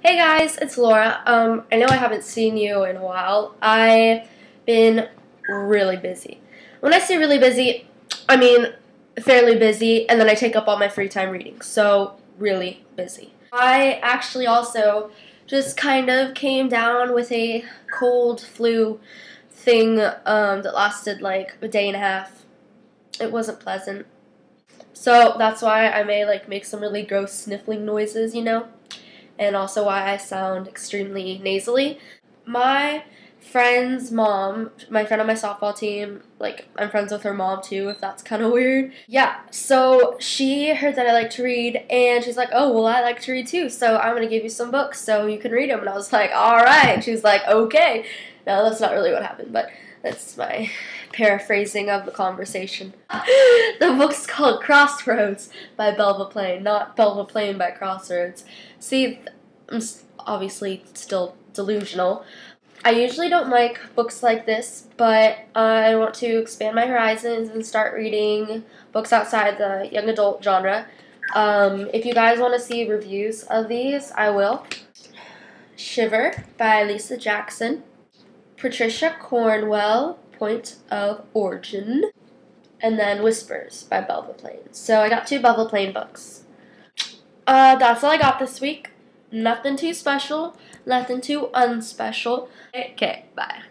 Hey guys, it's Laura. Um, I know I haven't seen you in a while. I've been really busy. When I say really busy, I mean fairly busy, and then I take up all my free time reading. So, really busy. I actually also just kind of came down with a cold flu thing um, that lasted like a day and a half. It wasn't pleasant. So that's why I may like make some really gross sniffling noises, you know? And also why I sound extremely nasally. My friend's mom, my friend on my softball team, like I'm friends with her mom too, if that's kind of weird. Yeah, so she heard that I like to read, and she's like, "Oh, well, I like to read too, so I'm gonna give you some books so you can read them." And I was like, "All right." She's like, "Okay." No, that's not really what happened, but that's my paraphrasing of the conversation. the book's called Crossroads by Belva Plain, not Belva Plain by Crossroads. See, I'm obviously still delusional. I usually don't like books like this, but I want to expand my horizons and start reading books outside the young adult genre. Um, if you guys want to see reviews of these, I will. Shiver by Lisa Jackson. Patricia Cornwell, Point of Origin. And then Whispers by Belva Plain. So I got two Belva Plain books. Uh, that's all I got this week. Nothing too special, nothing too unspecial. Okay, bye.